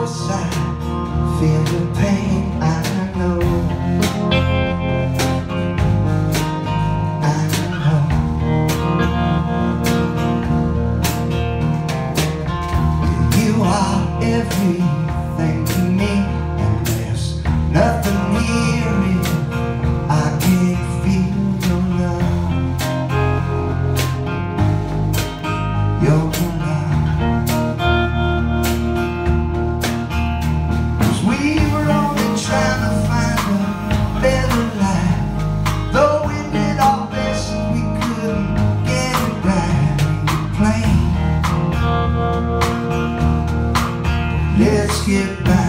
course I feel the pain, I know I know. You are everything to me. Get back.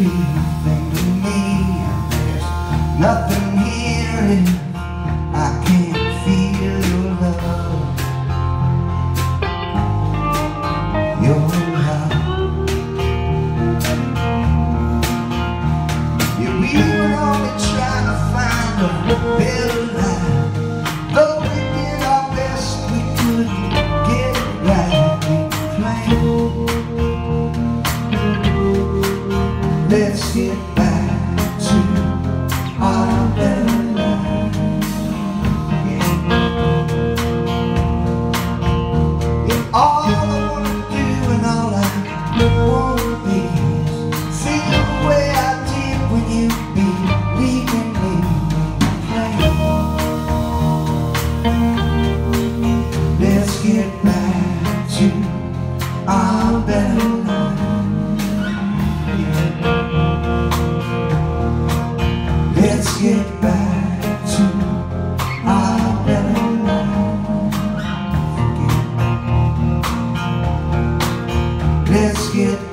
be nothing to me. There's nothing here and I can't feel your love. Your love. Yeah, we were only trying to find a get back to our bed. get